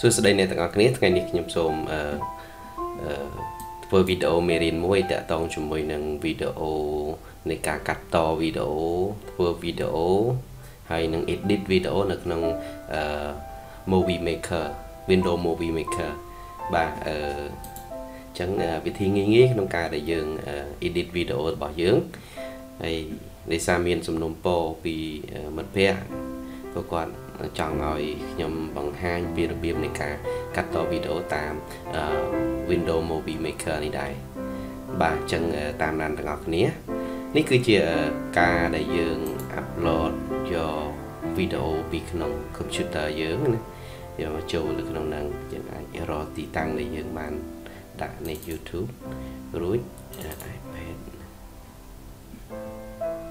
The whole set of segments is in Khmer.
សួស្តីអ្នកទាំងអស់គ្នាថ្ងៃនេះខ្ញុំសូមអឺធ្វើវីដេអូមេរៀនមួយតាក់ទងជាមួយនឹងវីដេអូនៃការកាត់តវីដេអូធ្វើវីដេអូហើយនឹង edit វីដេអូនៅក្នុងអឺ Movie Maker Windows Movie Maker បាទអឺចឹងវិធីងាយៗក្នុងការដែលយើង edit វីដេអូរបស់យើងហើយដោយសារមានសំណុំពរពីមិត្តភ័ក្តិក៏គាត់ ចង់ឲ្យខ្ញុំបង្ហាញពីរបៀបនៃការកាត់តវីដេអូតាម Windows Movie Maker នេះដែរបាទអញ្ចឹងតាមដានទាំងអស់គ្នានេះគឺជាការដែលយើង upload យកវីដេអូពីក្នុង computer យើងណាយកមកចូលនៅក្នុងហ្នឹងយើងអាចរកទីតាំងដែលយើងបានដាក់នៅ YouTube រួច iPad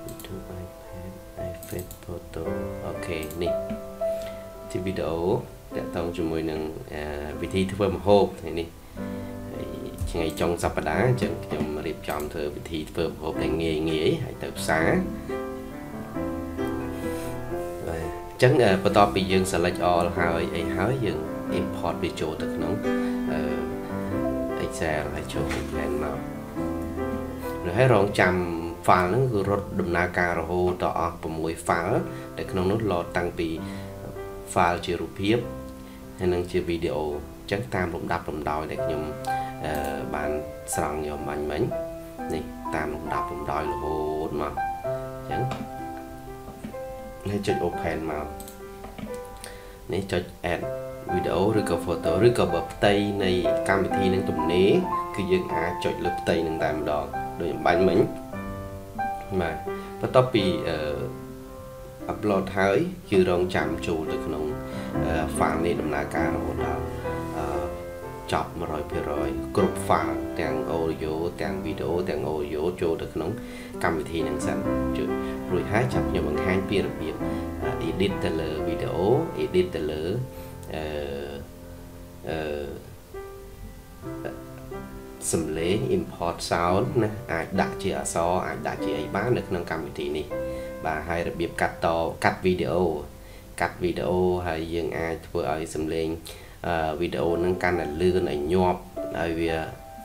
YouTube iPad iPad photo អូខេនេះ ជាវីដេអូតាក់ទងជាមួយនឹងវិធីធ្វើម្ហូបថ្ងៃនេះថ្ងៃចុងសប្តាហ៍អញ្ចឹងខ្ញុំរៀបចំធ្វើវិធីធ្វើម្ហូបដែលងាយងាយហើយទៅផ្សារបាទអញ្ចឹងបន្ទាប់ពីយើង select all ហើយអីហើយយើង import វាចូលទៅក្នុង Excel ហើយចូល plan មកហើយរងចាំ file ហ្នឹងគឺរត់ដំណើរការរហូតដល់អស់6 file ដែលក្នុងនោះលោតតាំងពី file ជារូបភាពហើយនឹងជាវីដេអូអញ្ចឹងតាមលំដាប់លំដោយដែលខ្ញុំអឺបានស្រង់យកមាញ់មិញនេះតាមលំដាប់លំដោយរហូតមកអញ្ចឹងហើយចុច open មកនេះចុច add វីដេអូឬក៏ photo ឬក៏បើផ្ទៃនៃកម្មវិធីនឹងទំនេរគឺយើងអាចចុចលើផ្ទៃនឹងតែម្ដងដូចអំបញ្ញមិញបាទបន្ទាប់ពីអឺ upload ហើយគឺរងចាំចូលទៅក្នុង file នេះដំណើរការរហូតដល់ចប់100%គ្រប់ file ទាំង audio ទាំង video ទាំង audio ចូលទៅក្នុងកម្មវិធីនឹងសិនជួយរួចហើយចាប់ខ្ញុំបង្ហាញពីរបៀប edit ទៅលើ video edit ទៅលើអឺអឺសំឡេង import sound ណាអាចដាក់ជាអក្សរអាចដាក់ជាអីបាននៅក្នុងកម្មវិធីនេះ បាទហើយរបៀបកាត់តកាត់វីដេអូកាត់វីដេអូហើយយើងអាចធ្វើឲ្យសំឡេងវីដេអូនឹងកាន់តែលឿនឲ្យញាប់ហើយវា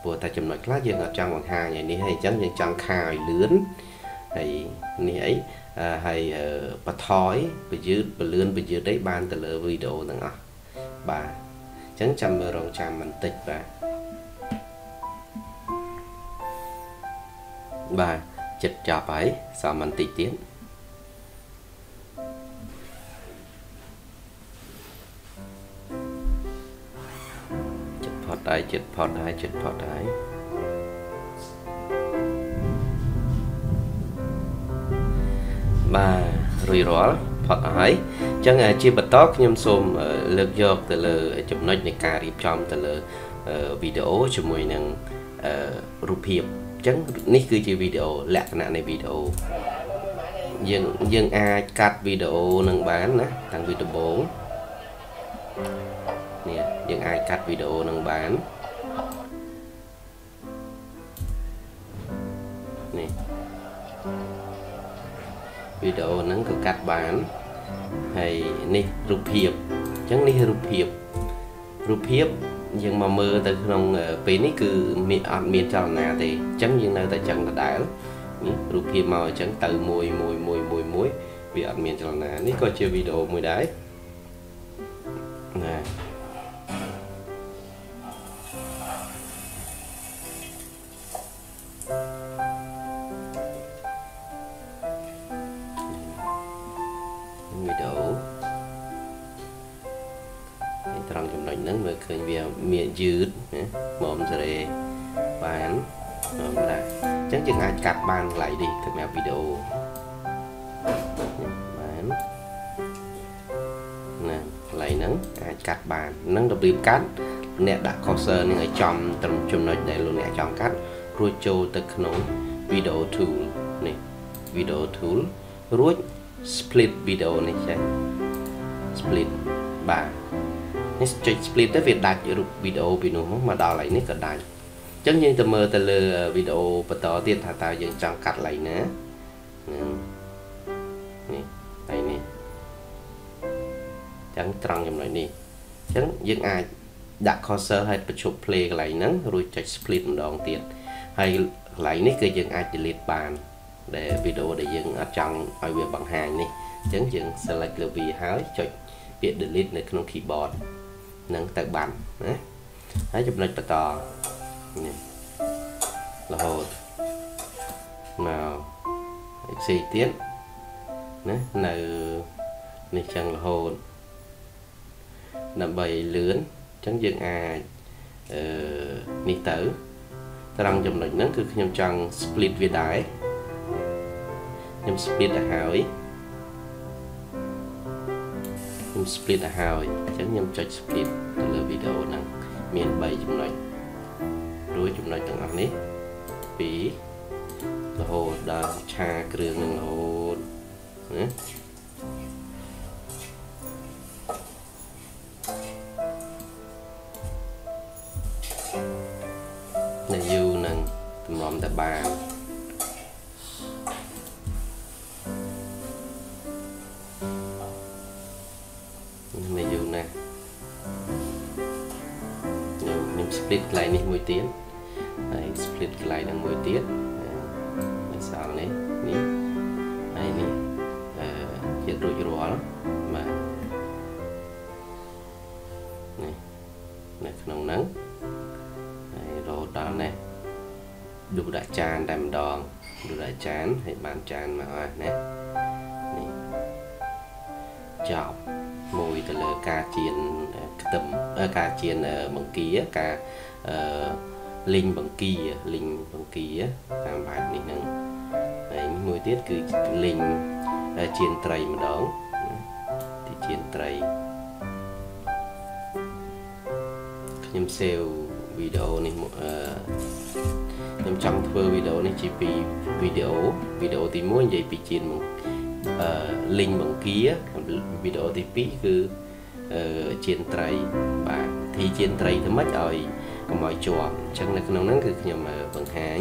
ព្រោះតែចំណុចខ្លះយើងអត់ចង់បង្ហាញឯនេះហើយអញ្ចឹងយើងចង់ខាឲ្យលឿនហើយនេះអីហើយបថយបយឺតបលឿនបយឺតអីបានទៅលើវីដេអូទាំងអស់បាទអញ្ចឹងចាំមើលរងចាំបន្តិចបាទបាទចិត្តចាប់ហើយសមបន្តិចទៀត ហើយចិត្តផុតហើយចិត្តផុតហើយបាទរួចរាល់ផុតហើយអញ្ចឹងជាបន្តខ្ញុំសូមលើកយកទៅលើចំណុចនៃការរៀបចំទៅលើវីដេអូជាមួយនឹងរូបភាពអញ្ចឹងនេះគឺជាវីដេអូលក្ខណៈនៃវីដេអូយើងយើងអាចកាត់វីដេអូនឹងបានណាតាំងពីដំបូងនេះ យើងអាចកាត់វីដេអូនឹងបាននេះវីដេអូហ្នឹងក៏កាត់បានហើយនេះរូបភាពអញ្ចឹងនេះរូបភាពរូបភាពយើងមកមើលទៅក្នុងពេលនេះគឺមានអត់មានចលនាទេអញ្ចឹងយើងនៅតែចឹងដដែលនេះរូបភាពមកអញ្ចឹងទៅមួយមួយមួយមួយមួយវាអត់មានចលនានេះក៏ជាវីដេអូមួយដែរណា បានកន្លែងនេះសម្រាប់វីដេអូបានណាកន្លែងហ្នឹងអាចកាត់បានហ្នឹងរបៀបកាត់អ្នកដាក់ cursor នឹងឲ្យចំត្រឹមចំណុចដែលលោកអ្នកចង់កាត់រួចចូលទៅក្នុង video tool នេះ video tool រួច split video នេះចេះ split បាទនេះចុច split ទៅវាដាច់រូបវីដេអូពីនោះមកដល់ហើយនេះក៏ដាច់ អញ្ចឹងយើងទៅមើលទៅលើវីដេអូបន្តទៀតថាតើយើងចង់កាត់ឡៃណានេះហើយនេះចឹងត្រង់ចំណុចនេះអញ្ចឹងយើងអាចដាក់ cursor ហើយបញ្ឈប់ play កន្លែងហ្នឹងរួចចុច split ម្ដងទៀតហើយកន្លែងនេះគឺយើងអាច delete បានដែលវីដេអូដែលយើងអត់ចង់ឲ្យវាបង្ហាញនេះអញ្ចឹងយើង select លើវាហើយចុចពាក្យ delete នៅក្នុង keyboard នឹងទៅបានណាហើយចំណុចបន្ត នេះរហូតមកផ្សេងទៀតណានៅនេះចឹងរហូតដើម្បីលឿនអញ្ចឹងយើងអាចអឺនេះទៅត្រង់ចំណុចហ្នឹងគឺខ្ញុំចង់ split វាដែរខ្ញុំ split ទៅហើយខ្ញុំ split ទៅហើយអញ្ចឹងខ្ញុំចុច split ទៅលើវីដេអូហ្នឹងមាន3ចំណុច រួចចំណុចទាំងអស់នេះ2រហូតដល់ឆាគ្រឿងនឹងរហូតណា ការជៀនបង្គាការអឺលីងបង្គាលីងបង្គាតាមបែបនេះហ្នឹងហើយមួយទៀតគឺលីងជៀនត្រីម្ដងទីជៀនត្រីខ្ញុំសេវវីដេអូនេះអឺខ្ញុំចង់ធ្វើវីដេអូនេះជាពីវីដេអូវីដេអូទី1និយាយពីជៀនអឺលីងបង្គាវីដេអូទី2គឺអឺ ជៀនត្រីបាទធីជៀនត្រីធ្វើម៉េចឲ្យកុំឲ្យជាប់អញ្ចឹងនៅក្នុងហ្នឹងគឺខ្ញុំបង្ហាញ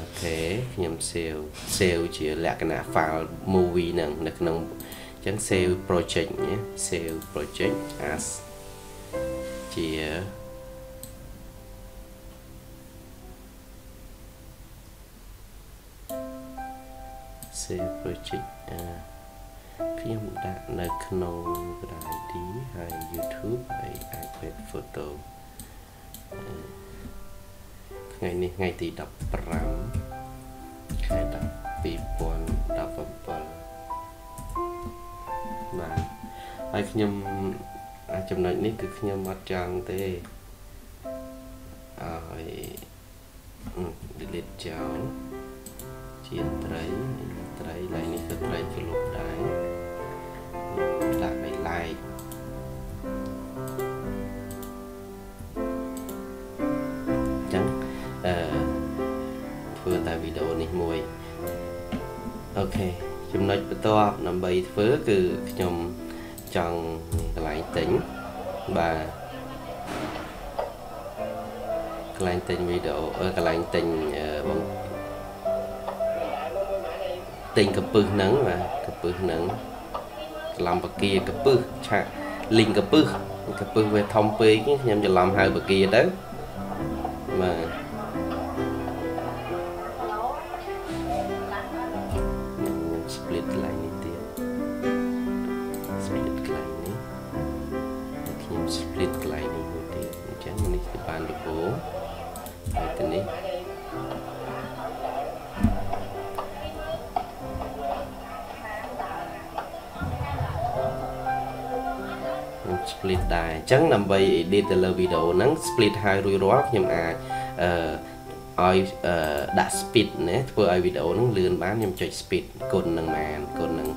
អូខេខ្ញុំ save save ជាលក្ខណៈ file movie ហ្នឹងនៅក្នុងអញ្ចឹង save project ណា save project as ជា save project ខ្ញុំដាក់នៅក្នុង ID ហើយ YouTube ហើយ iPad photo ថ្ងៃនេះថ្ងៃទី15ខែ10 2017បាទហើយខ្ញុំចំណុចនេះគឺខ្ញុំអត់ចង់ទេហើយ delete ចោលជាត្រី ត្រីឡើយនេះគឺត្រីជ្លុះដែរដាក់ឲ្យ like ចឹងអឺធ្វើតែវីដេអូនេះមួយអូខេចំណុចបន្ទាប់ដើម្បីធ្វើគឺខ្ញុំចង់កន្លែងទិញបាទកន្លែងទិញវីដេអូកន្លែងទិញបង ទិញកពឹសហ្នឹងបាទកពឹសហ្នឹងច្រឡំបកាកពឹសឆាលីងកពឹសកពឹសវាធំពេកខ្ញុំច្រឡំហៅបកាទៅបាទ ចឹងដើម្បី edit ទៅលើវីដេអូហ្នឹង split ហើយរួចរាល់ខ្ញុំអាចអឺឲ្យដាក់ speed ណាធ្វើឲ្យវីដេអូហ្នឹងលឿនបានខ្ញុំចុច speed គុណនឹងម៉ានគុណនឹង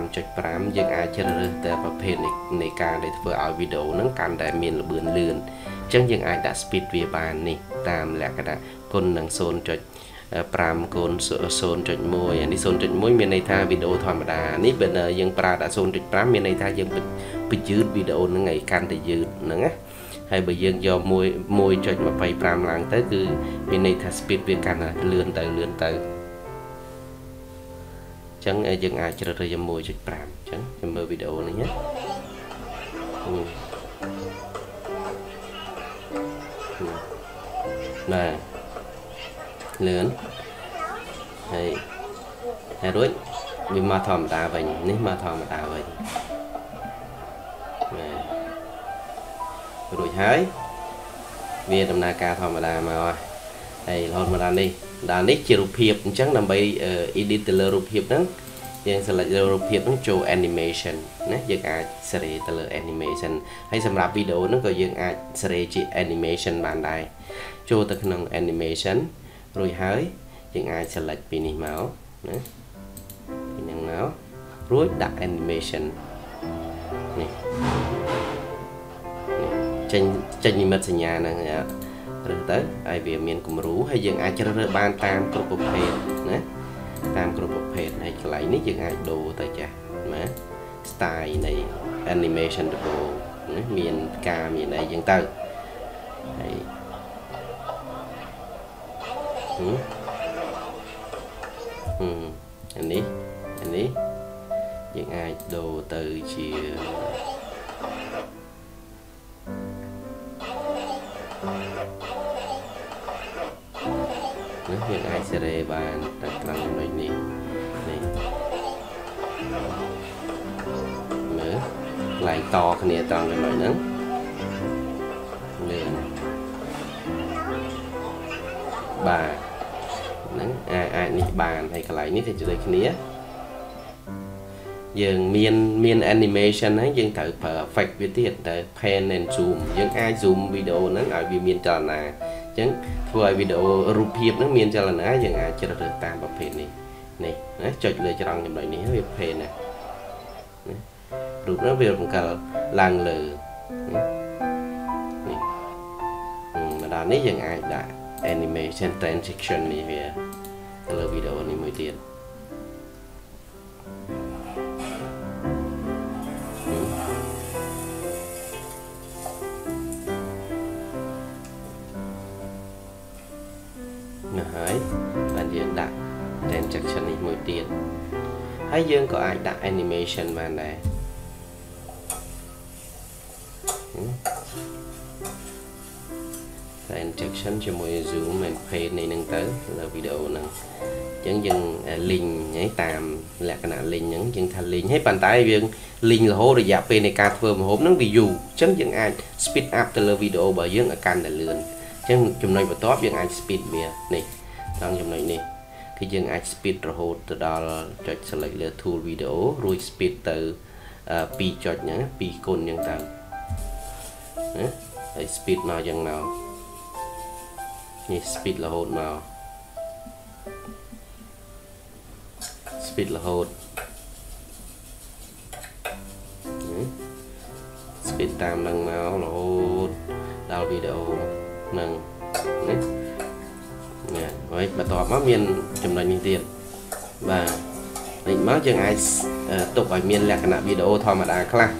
5.5យើងអាចជ្រើសរើសតែប្រភេទនៃការដែលធ្វើឲ្យវីដេអូហ្នឹងកាន់តែមានល្បឿនលឿនអញ្ចឹងយើងអាចដាក់ speed វាបាននេះតាមលក្ខណៈគុណនឹង0.5 កូន0.1អានេះ0.1មានន័យថាវីដេអូធម្មតានេះបើយើងប្រើដាក់0.5មានន័យថាយើងបញ្យឺតវីដេអូហ្នឹងឲ្យកាន់តែយឺតហ្នឹងណាហើយបើយើងយក1 1.25ឡើងទៅគឺមានន័យថា speed វាកាន់តែលឿនទៅលឿនទៅអញ្ចឹងយើងអាចជ្រើសរើសយក1.5អញ្ចឹងខ្ញុំមើលវីដេអូនេះណាបាទ លឿនហើយហើយរួចវាមកធម្មតាវិញនេះមកធម្មតាវិញបាទរួចហើយវាដំណើរការធម្មតាមកហើយរហូតមកដល់នេះដល់នេះជារូបភាពអញ្ចឹងដើម្បី edit ទៅលើរូបភាពហ្នឹងយើង select លើរូបភាពហ្នឹងចូល animation ណាយើងអាចសេរីទៅលើ animation ហើយសម្រាប់វីដេអូហ្នឹងក៏យើងអាចសេរីជា animation បានដែរចូលទៅក្នុង animation រួចហើយយើងអាច select ពីនេះមកណាពីហ្នឹងមករួចដាក់ animation នេះចេញចេញនិមិត្តសញ្ញាហ្នឹងរើសទៅហើយវាមានគំរូហើយយើងអាចជ្រើសរើសបានតាមគ្រប់ប្រភេទណាតាមគ្រប់ប្រភេទហើយកន្លែងនេះយើងអាចដូរទៅចាស់ណា style នៃ animation ទៅណាមានការមានអីចឹងទៅហើយ ហឹមហឹមអានេះអានេះយើងអាចដូរទៅជាណាយើងអាចសេរីបានតែត្រង់ចំណុចនេះនេះមើលកន្លែងតគ្នាត្រង់ចំណុចហ្នឹងលឿនបាទហ្នឹង អាចអាចនេះបានហើយកន្លែងនេះគឺដូចគ្នាយើងមានមាន animation ហ្នឹងយើងត្រូវប្រើ effect វាទៀតតែ pan and zoom យើងអាច zoom វីដេអូហ្នឹងឲ្យវាមានចលនាអញ្ចឹងធ្វើឲ្យវីដេអូរូបភាពហ្នឹងមានចលនាយើងអាចជ្រើសរើសតាមប្រភេទនេះនេះណាចុចលើច្រង់ចំណុចនេះវា pan ណារូបហ្នឹងវាបង្កើតឡើងលើនេះមកដល់នេះយើងអាចដាក់ animation transition នេះវាទៅ លើវីដេអូនេះមួយទៀតណាហើយបានយើងដាក់ transaction នេះមួយទៀតហើយយើងក៏អាចដាក់ animation បានដែរ injection ជាមួយ zoom and pan នេះនឹងទៅលើវីដេអូហ្នឹងអញ្ចឹងយើង link ហ្នឹងតាមលក្ខណៈ link ហ្នឹងយើងថា link ហើយប៉ុន្តែយើង link រហូតរយៈពេលនៃការធ្វើម្ហូបហ្នឹងវាយូរអញ្ចឹងយើងអាច speed up ទៅលើវីដេអូរបស់យើងឲ្យកាន់តែលឿនអញ្ចឹងចំណុចបន្ទាប់យើងអាច speed វានេះត្រង់ចំណុចនេះគឺយើងអាច speed រហូតទៅដល់ចុច select លើ tool video រួច speed ទៅ2ចុចហ្នឹង2គុណអញ្ចឹងទៅណាហើយ speed មកយ៉ាងមក នេះ speed រហូតមក speed រហូត speed តាមនឹងមករហូតដល់វីដេអូនឹងនេះនេះហើយបន្ទាប់មកមានចំណុចនេះទៀតបាទនេះមកយើងអាចទុកឲ្យមានលក្ខណៈវីដេអូធម្មតាខ្លះ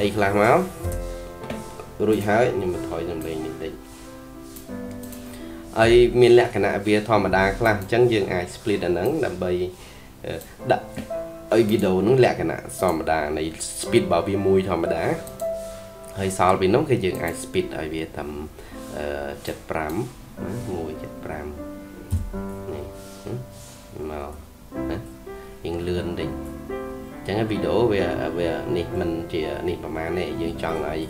អីខ្លះមករួចហើយខ្ញុំមកថយសំឡេងនេះតិច ហើយមានលក្ខណៈវាធម្មតាខ្លះអញ្ចឹងយើងអាច split អាហ្នឹងដើម្បីដាក់ឲ្យវីដេអូហ្នឹងលក្ខណៈធម្មតានៃ speed របស់វាមួយធម្មតាហើយសល់ពីនោះគឺយើងអាច speed ឲ្យវាតាម75 175នេះមកណាយើងលឿនតិចចឹងវីដេអូវាវានេះមិនជានេះប្រហែលទេយើងចង់ឲ្យ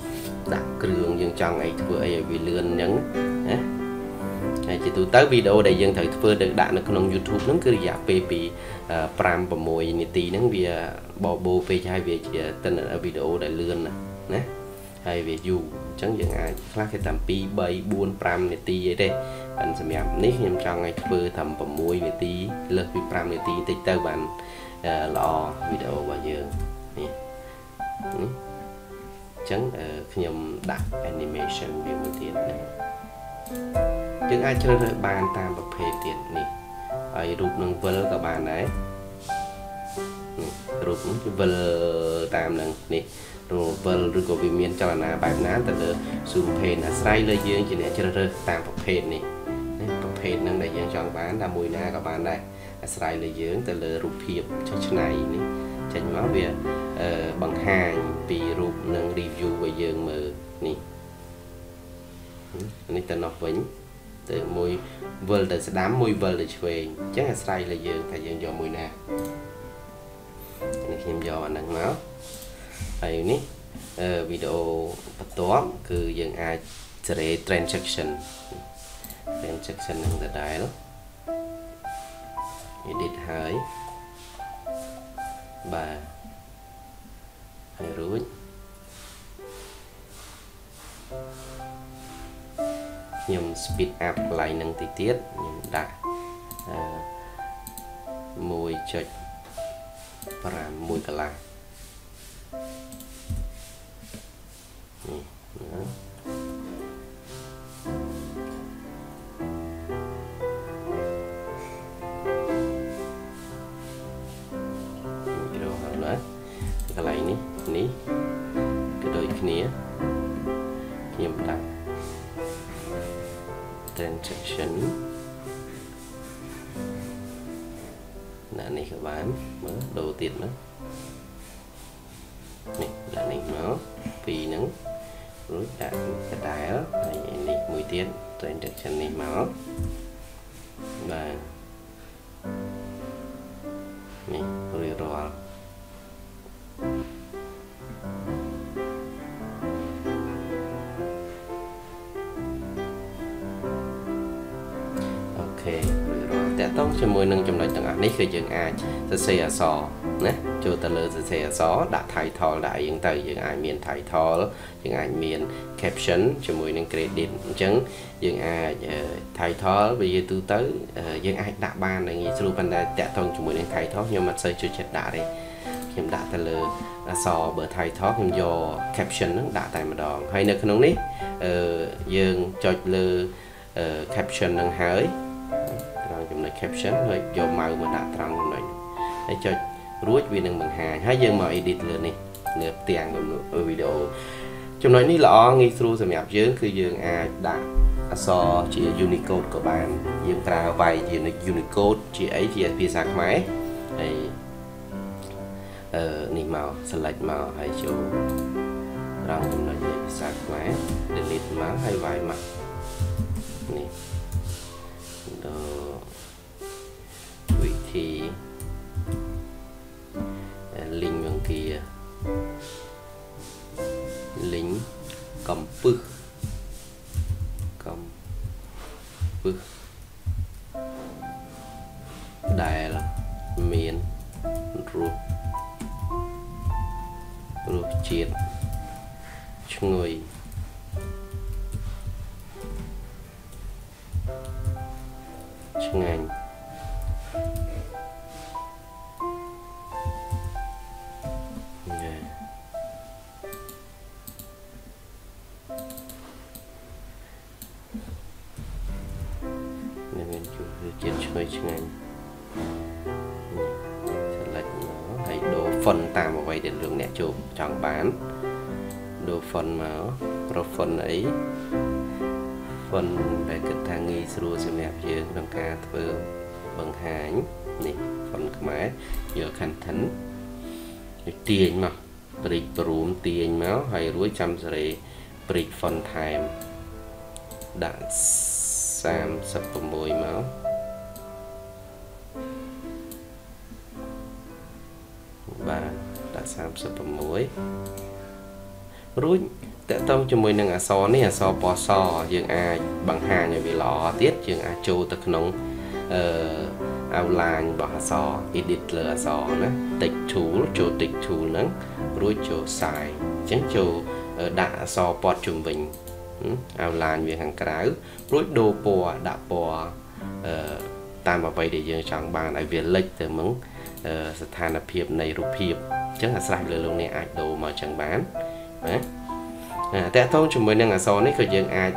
ដាក់គ្រឿងយើងចង់ឲ្យធ្វើអីឲ្យវាលឿនអញ្ចឹងណា ហើយជាទូទៅវីដេអូដែលយើងត្រូវធ្វើទៅដាក់នៅក្នុង YouTube ហ្នឹងគឺរយៈពេលពី5 6នាទីហ្នឹងវាបបោពេកហើយវាជាទៅវីដេអូដែលលឿនណាណាហើយវាយូរអញ្ចឹងយើងអាចខ្លះគេតាម2 3 4 5នាទីអីទេបានសម្រាប់នេះខ្ញុំចង់ឲ្យធ្វើតាម6នាទីលើសពី5នាទីតិចទៅបានល្អវីដេអូរបស់យើងនេះនេះអញ្ចឹងខ្ញុំដាក់ animation វាមួយទៀតណា យើងអាចជ្រើសរើសបានតាមប្រភេទទៀតនេះហើយរូបនឹងវិលក៏បានដែរនេះរូបនឹងវិលតាមនឹងនេះរូបវិលឬក៏វាមានចលនាបែបណាទៅលើ zoom pane អាស្រ័យលើយើងជាអ្នកជ្រើសរើសតាមប្រភេទនេះប្រភេទហ្នឹងដែលយើងចង់បានតែមួយណាក៏បានដែរអាស្រ័យលើយើងទៅលើរូបភាពចុះឆ្នៃនេះចេញមកវាបង្ហាញពីរូបនិង review ឲ្យយើងមើលនេះនេះទៅនោះវិញ ទៅមួយវិលទៅស្ដាំមួយវិលទៅឆ្វេងអញ្ចឹងអាស្រ័យលើយើងថាយើងយកមួយណានេះខ្ញុំយកអាហ្នឹងមកហើយនេះវីដេអូបន្ទាប់គឺយើងអាចសេរី transaction transaction នឹងដដែល edit ហើយបាទហើយរួច ខ្ញុំ speed up កន្លែងនឹងតិចទៀតខ្ញុំដាក់1.5 1កន្លះខ្ញុំ transaction ដាក់នេះក៏បានមើលដូរទៀតមើលនេះដាក់នេះមកពីរហ្នឹងរួចដាក់កដែលហើយនេះមួយទៀត transaction នេះមកបាទ ខេរួចរាល់តកតងជាមួយនឹងចំណុចទាំងអស់នេះគឺយើងអាចសរសេរអក្សរណាចូលទៅលើសរសេរអក្សរដាក់ title ដាក់អីទៅយើងអាចមាន title យើងអាចមាន caption ជាមួយនឹង credit អញ្ចឹងយើងអាច title វាយទូទៅយើងអាចដាក់បានងាយស្រួលប៉ុន្តែតកតងជាមួយនឹង title ខ្ញុំអត់សូវចូលចិត្តដាក់ទេខ្ញុំដាក់ទៅលើអក្សរបើ title ខ្ញុំយក caption ហ្នឹងដាក់តែម្ដងហើយនៅក្នុងនេះយើងចុចលើ caption ហ្នឹងហើយ ត្រង់ចំណុច caption ហើយយកម៉ៅមកដាក់ត្រង់ចំណុចហើយចុចរួចវានឹងបង្ហាញហើយយើងមក edit លើនេះលើផ្ទាំងវីដេអូចំណុចនេះល្អងាយស្រួលសម្រាប់យើងគឺយើងអាចដាក់អក្សរជា Unicode ក៏បាន យើងប្រើវាយជា Unicode ជាអីជាភាសាខ្មែរហើយអឺនេះមក select មកហើយចូលត្រង់ចំណុចភាសាខ្មែរ delete មកហើយវាយមក ជួបចង់បានដូរ font មករក font អី font ដែលគិតថាងាយស្រួលសម្រាប់យើងក្នុងការធ្វើបង្ហាញនេះ font ខ្មែរយក content ទាញមកព្រិចព្រមទាញមកហើយរួចចាំសេរីព្រិច font ថែមដាក់36មក រួចតកតងជាមួយនឹងអក្សរនេះអក្សរពណ៌សយើងអាចបង្ហាញឲ្យវាល្អទៀតយើងអាចចូលទៅក្នុងអឺ outline របស់អក្សរ edit លើអក្សរណា text tool ចូល text tool ហ្នឹងរួចចូល size អញ្ចឹងចូលដាក់អក្សរពណ៌ជុំវិញ outline វាខាងក្រៅរួចដូរពណ៌ដាក់ពណ៌អឺតាមអ្វីដែលយើងចង់បានឲ្យវាលេចទៅនឹងស្ថានភាពនៃរូបភាព អញ្ចឹងអាស្រ័យលើលោកអ្នកអាចដូរមកអញ្ចឹងបានណាតកតងជាមួយនឹងអក្សរនេះក៏យើងអាច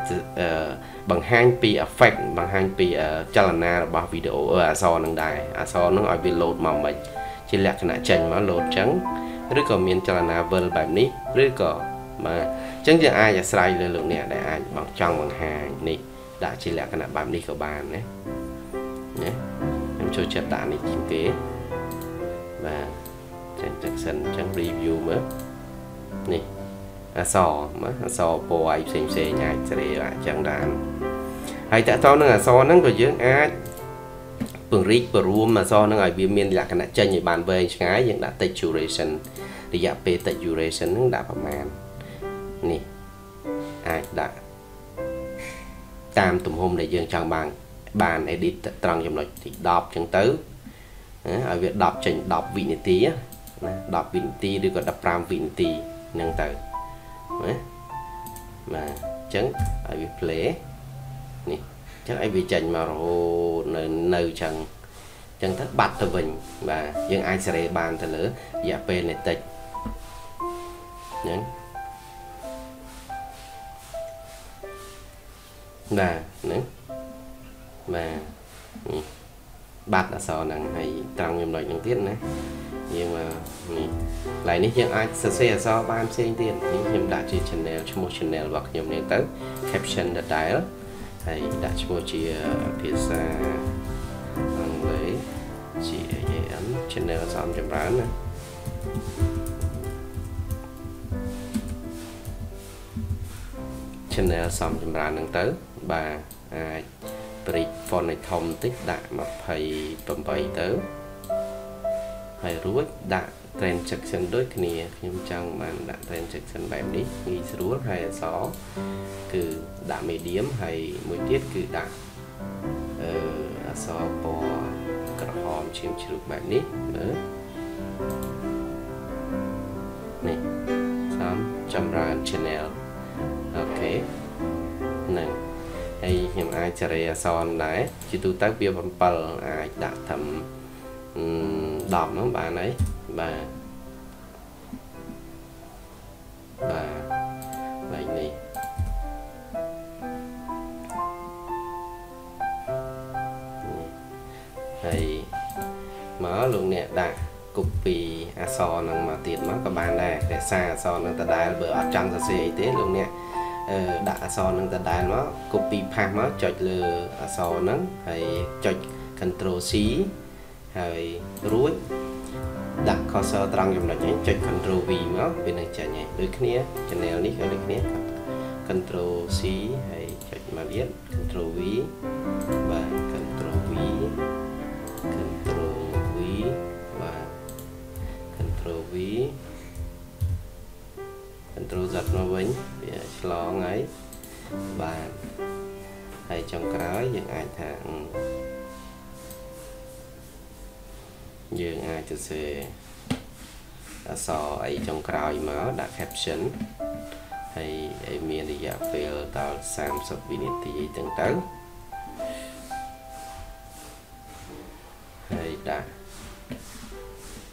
បង្ហាញពី effect បង្ហាញពីចលនារបស់វីដេអូអក្សរនឹងដែរអក្សរនឹងឲ្យវា load មកមិនជាលក្ខណៈចេញមក load ចឹងឬក៏មានចលនាវិលបែបនេះឬក៏បាទអញ្ចឹងយើងអាចអាស្រ័យលើលោកអ្នកដែលអាចបងចង់បង្ហាញនេះដាក់ជាលក្ខណៈបែបនេះក៏បានណាណាខ្ញុំចូលចិត្តដាក់នេះជាងគេបាទ ចឹងចឹងសិនចឹង review មើលនេះអសមើលអសពណ៌អីផ្សេងផ្សេងអាចជ្រាបអញ្ចឹងដែរហើយតើតនឹងអសហ្នឹងក៏យើងអាចពង្រីកបរួមអសហ្នឹងឲ្យវាមានលក្ខណៈចេញឲ្យបានវែងឆ្ងាយយើងដាក់ text duration រយៈពេល text duration ហ្នឹងដាក់ប្រមាណនេះអាចដាក់តាមទំហំដែលយើងចង់បានបាន edit ត្រង់ចំណុចទី10ចឹងទៅឲ្យវា10ចេញ10វិនាទី ណា10វិនាទីឬក៏15វិនាទីហ្នឹងទៅណាបាទអញ្ចឹងឲ្យវា play នេះអញ្ចឹងឲ្យវាចេញមករហូតនៅនៅអញ្ចឹងអញ្ចឹងទៅបាត់ទៅវិញបាទយើងអាចសេរីបានទៅលើរយៈពេលនេះតិចអញ្ចឹងបាទហ្នឹងបាទនេះ បាត់អសរហ្នឹងហើយត្រង់ចំណុចហ្នឹងទៀតណាយើងមកនេះកន្លែងនេះយើងអាចសរសេរអក្សរបានផ្សេងទៀតនេះខ្ញុំដាក់ជា channel ឈ្មោះ channel របស់ខ្ញុំនេះទៅ caption detail ហើយដាក់ឈ្មោះជាភាសាអង់គ្លេស GAM channel សំចម្រើនណា channel សំចម្រើនហ្នឹងទៅបាទអាច ព្រិច font ឲ្យធំបន្តិចដាក់28ទៅហើយរួចដាក់ transaction ដូចគ្នាខ្ញុំចង់បានដាក់ transaction បែបនេះងាយស្រួលហើយអក្សរគឺដាក់ medium ហើយមួយទៀតគឺដាក់អឺអក្សរពណ៌ក្រហមឈាមជ្រូកបែបនេះមើលនេះសំចម្រើន channel អូខេហ្នឹងហើយ ខ្ញុំអាចចរិយាអសនដែរជាទូទៅវា7អាចដាក់ត្រឹម10ហ្នឹងបានហើយបាទបាទបែបនេះហើយមកលោកអ្នកដាក់ copy អក្សរហ្នឹងមកទៀតមកក៏បានដែររក្សាអក្សរហ្នឹងដដែលបើអត់ចង់សរសេរអីទេលោកអ្នក ដាក់អក្សរហ្នឹងដដែលមក copy ផាសមកចុចលើអក្សរហ្នឹងហើយចុច control C ហើយរួចដាក់ cursor ត្រង់ចំណុចនេះចុច control V មកវានឹងចេញហើយដូចគ្នា channel នេះក៏ដូចគ្នា control C ហើយចុចមកទៀត control V បាទ control V control V បាទ control V control Z មកវិញវាឆ្លងហើយបាទហើយចុងក្រោយយើងអាចថាយើងអាចសរសេរអក្សរអីចុងក្រោយមកដាក់ caption ហើយឲ្យមានរយៈពេលដល់30វិនាទីអីចឹងទៅហើយដាក់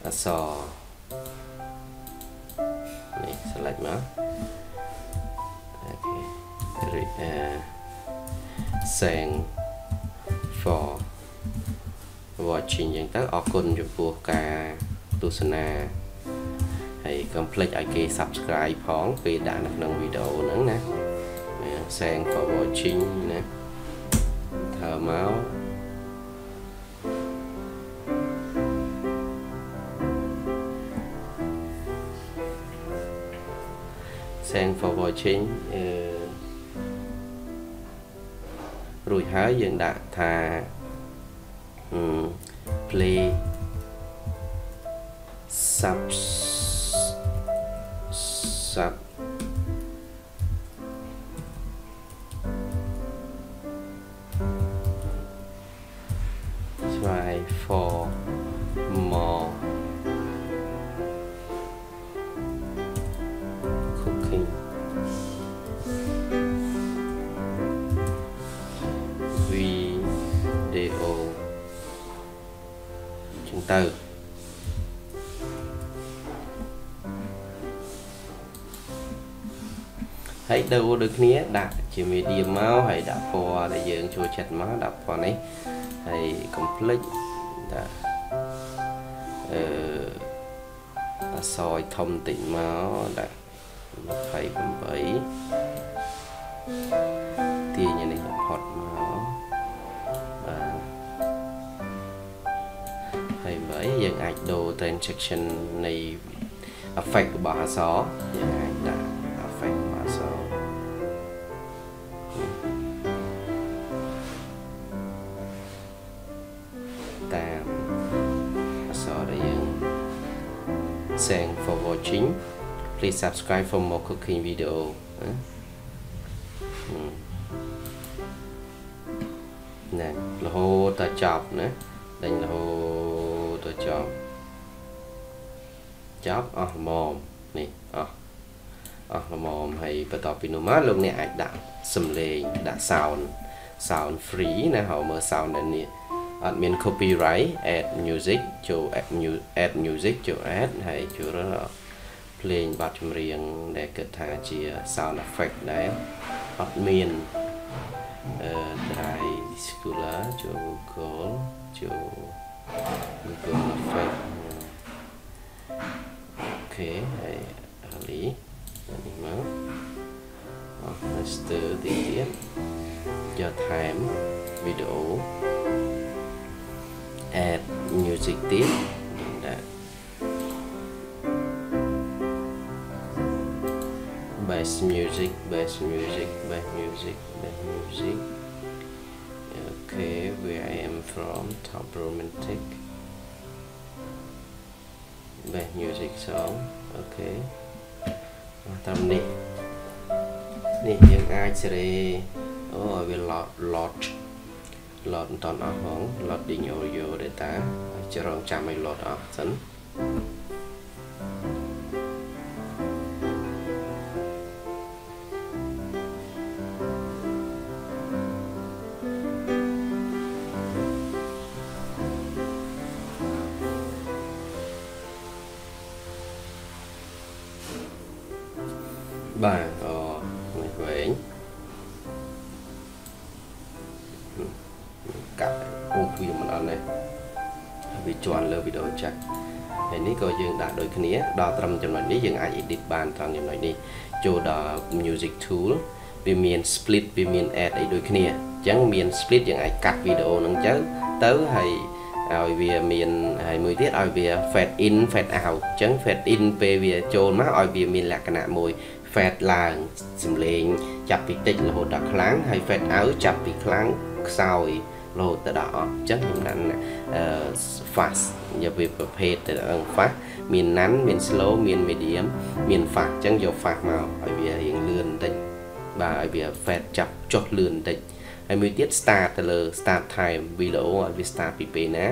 អក្សរ នេះ select មកអូខេ sang for watching អញ្ចឹងទៅអរគុណចំពោះការទស្សនាហើយកុំភ្លេចឲ្យគេ subscribe ផងពេលដាក់នៅក្នុងវីដេអូហ្នឹងណា Thanks for watching ណាធ្វើមក Thanks for watching អឺរួចហើយយើងដាក់ថា play sub sub ហើយដូរដូចគ្នាដាក់ជា medium មកហើយដាក់ពណ៌ដែលយើងចូលចិត្តមកដាក់ពណ៌នេះហើយកុំភ្លេចដាក់អឺអសយធំតិចមកដាក់28ទាញនេះបំផុតមកបាទអាចដូរ transaction នៃ effect របស់អក្សរយើងអាចដាក់ please subscribe for more cooking video ណារហូតដល់ចប់ណាដេញរហូតដល់ចប់ចប់អស់ល្មមនេះអស់អស់ល្មមហើយបន្ទាប់ពីនោះមកលោកអ្នកអាចដាក់សំឡេងដាក់ sound sound free ណាហៅមើល sound នៅនេះអត់មាន copyright add music ចូល add music ចូល add ហើយចូលរក ភ្លេងបទចម្រៀងដែលគិតថាជា sound effect ដែរអត់មានអឺ dry scholar ចូល Google ចូល Google effect អូខេហើយ Ali នេះមកអស់ master ទីទៀតយកថែមវីដេអូ add music ទៀត bass music bass music bass music bass music okay where I am from top romantic bass music song okay តាមនេះនេះយើងអាចសេរីអូឲ្យវា lot lot lot មិនតន់អស់ផង loading audio data ចរងចាំឲ្យ load អស់សិន ត្រឹមចំណុចនេះយើងអាច edit បានត្រង់ចំណុចនេះចូលដល់ music tool វាមាន split វាមាន add អីដូចគ្នាអញ្ចឹងមាន split យើងអាចកាត់វីដេអូហ្នឹងទៅទៅហើយឲ្យវាមានហើយមួយទៀតឲ្យវា fade in fade out អញ្ចឹង fade in ពេលវាចូលមកឲ្យវាមានលក្ខណៈមួយ fade ឡើងសំឡេងចាប់ពីតិចរហូតដល់ខ្លាំងហើយ fade out ចាប់ពីខ្លាំងខ្សោយរហូតទៅដល់អស់អញ្ចឹងខ្ញុំដាក់អឺ fast យកវាប្រភេទទៅអង្គ fast មានណាន់មាន slow មាន medium មាន fast អញ្ចឹងយក fast មកឲ្យវារៀងលឿនបន្តិចបាទឲ្យវា fade ចាប់ចុះលឿនបន្តិចហើយមួយទៀត start ទៅលើ start time វីដេអូឲ្យវា start ពីពេលណា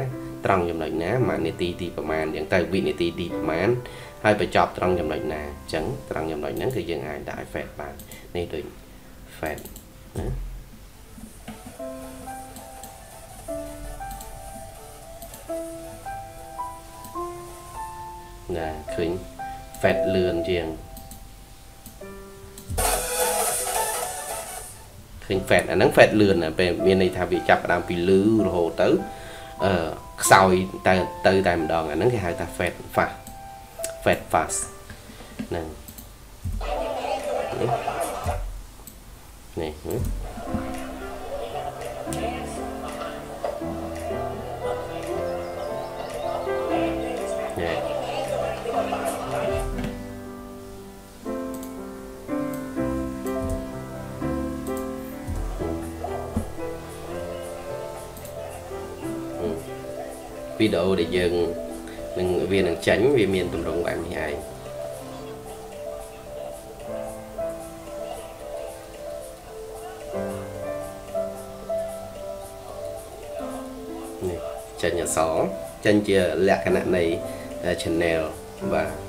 ត្រង់ចំណុចណាមួយនាទីទីប្រហែលអញ្ចឹងទៅវិនាទីទីប្រហែលហើយបញ្ចប់ត្រង់ចំណុចណាអញ្ចឹងត្រង់ចំណុចហ្នឹងគឺយើងអាចដាក់ឲ្យ fade បាននេះដូច fade ណា ណាឃើញ fat លឿនជាងឃើញ fat អាហ្នឹង fat លឿនណាពេលមានន័យថាវាចាប់ផ្ដើមពីលឺរហូតទៅអឺខ្សោយទៅទៅតែម្ដងអាហ្នឹងគេហៅថា fat fast fat fast ហ្នឹងនេះនេះ វីដេអូដែលយើងនឹងវានឹងចាញ់វាមានតម្រងបែបនេះឯងនេះចាញ់អសចាញ់ជាលក្ខណៈនៃ channel បាទ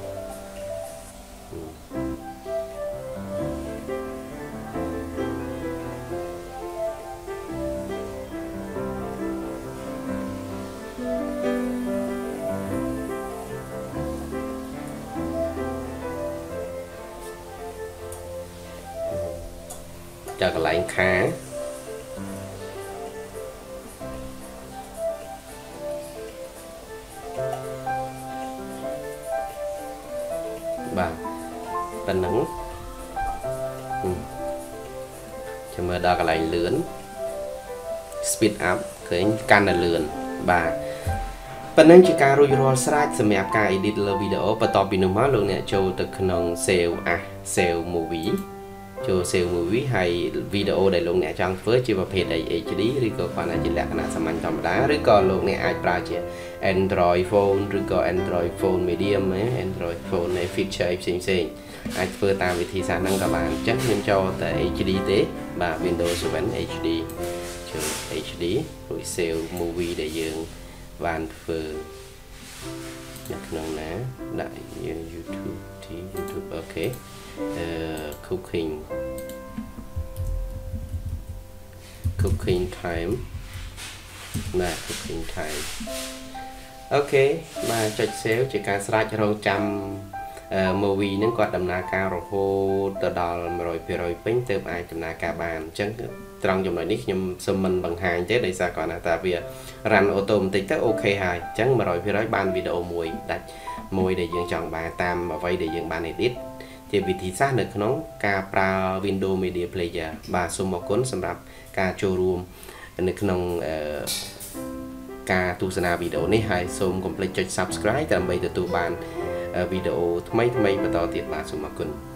ទៅកន្លែងខាបាទប៉ុណ្ណឹងចាំមើលដល់កន្លែងលឿន speed up ឃើញកាន់តែលឿនបាទប៉ុណ្ណឹងជាការរួចរាល់ស្រាច់សម្រាប់ការ edit លើវីដេអូបន្ទាប់ពីនោះមកលោកអ្នកចូលទៅក្នុង save as save movie ចូល Save Movie ហើយវីដេអូដែលលោកអ្នកចង់ធ្វើជាប្រភេទ HD ឬក៏គ្រាន់តែជាលក្ខណៈសាមញ្ញធម្មតាឬក៏លោកអ្នកអាចប្រើជា Android phone ឬក៏ Android phone medium ណា Android phone នៃ feature ផ្សេងផ្សេងអាចធ្វើតាមវិធីសាស្ត្រហ្នឹងក៏បានអញ្ចឹងខ្ញុំចូលតែ HD ទេបាទ Windows 7 HD ចូល HD រួច save movie ដែលយើងបានធ្វើនៅក្នុងណាដាក់យើង YouTube ទី YouTube OK អឺ cooking cooking time បាទ cooking time OK បាទចុច save ជាការស្រេចរងចាំ movie ហ្នឹងគាត់ដំណើរការរហូតទៅដល់100%ពេញទើបអាចដំណើរការបានអញ្ចឹងត្រង់ចំណុចនេះខ្ញុំសូមមិនបង្ហាញទេដោយសារគាត់ថាវា run auto បន្តិចទៅអូខេហើយអញ្ចឹង100%បានវីដេអូមួយដាច់មួយដែលយើងចង់បានតាមអ្វីដែលយើងបាន edit ជាវិធីសាស្ត្រនៅក្នុងការប្រើ Windows Media Player បាទសូមអរគុណសម្រាប់ការចូលរួមនៅក្នុងការទស្សនាវីដេអូនេះហើយសូមកុំភ្លេចចុច Subscribe ដើម្បីទទួលបានវីដេអូថ្មីៗបន្តទៀតបាទសូមអរគុណ